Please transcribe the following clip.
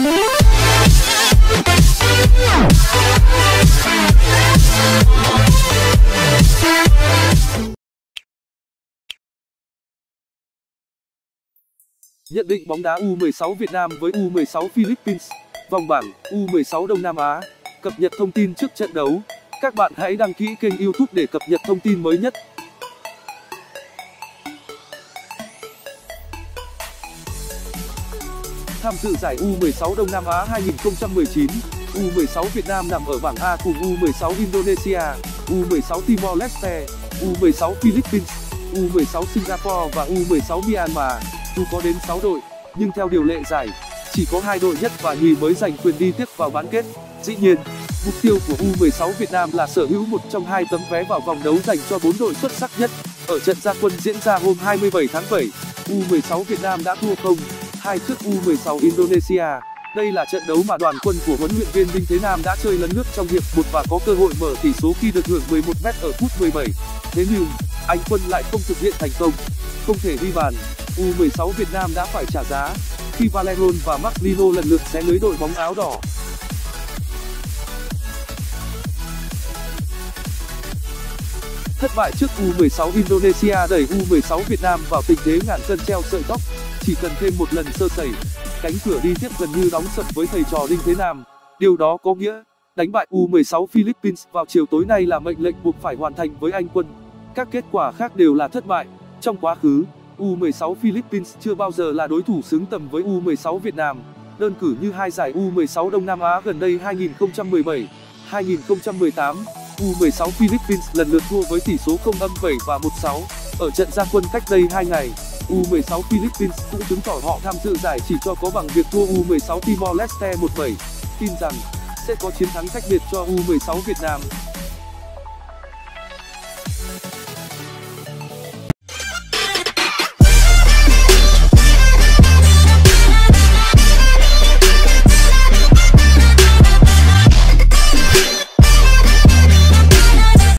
Nhận định bóng đá U16 Việt Nam với U16 Philippines, Vòng bảng U16 Đông Nam Á. Cập nhật thông tin trước trận đấu. Các bạn hãy đăng ký kênh youtube để cập nhật thông tin mới nhất. Tham dự giải U16 Đông Nam Á 2019 U16 Việt Nam nằm ở bảng A cùng U16 Indonesia U16 Timor-Leste U16 Philippines U16 Singapore và U16 Myanmar. Dù có đến đội nhưng theo điều lệ giải chỉ có hai đội nhất và nhì mới giành quyền đi tiếp vào bán kết. Dĩ nhiên mục tiêu của u16 việt nam là sở hữu một trong hai tấm vé vào vòng đấu dành cho bốn đội xuất sắc nhất. Ở trận gia quân diễn ra hôm 27 tháng 7, u16 việt nam đã thua không hai trước u16 indonesia. Đây là trận đấu mà đoàn quân của huấn luyện viên đinh thế nam đã chơi lấn nước trong hiệp một và có cơ hội mở tỷ số khi được hưởng 11 m ở phút 17. thế nhưng, anh quân lại không thực hiện thành công. Không thể ghi bàn u16 việt nam đã phải trả giá khi Valerón và Marcelino lần lượt xé lưới đội bóng áo đỏ. Thất bại trước u16 indonesia đẩy u16 việt nam vào tình thế ngàn cân treo sợi tóc. Chỉ cần thêm một lần sơ sẩy cánh cửa đi tiếp gần như đóng sập với thầy trò đinh thế nam. Điều đó có nghĩa đánh bại u16 philippines vào chiều tối nay là mệnh lệnh buộc phải hoàn thành với anh quân. Các kết quả khác đều là thất bại. Trong quá khứ U16 Philippines chưa bao giờ là đối thủ xứng tầm với U16 Việt Nam. Đơn cử như hai giải U16 Đông Nam Á gần đây 2017, 2018, U16 Philippines lần lượt thua với tỷ số 0-7 và 1-6 ở trận gia quân cách đây 2 ngày. U16 Philippines cũng chứng tỏ họ tham dự giải chỉ cho có bằng việc thua U16 Timor Leste 1-7. Tin rằng sẽ có chiến thắng cách biệt cho U16 Việt Nam.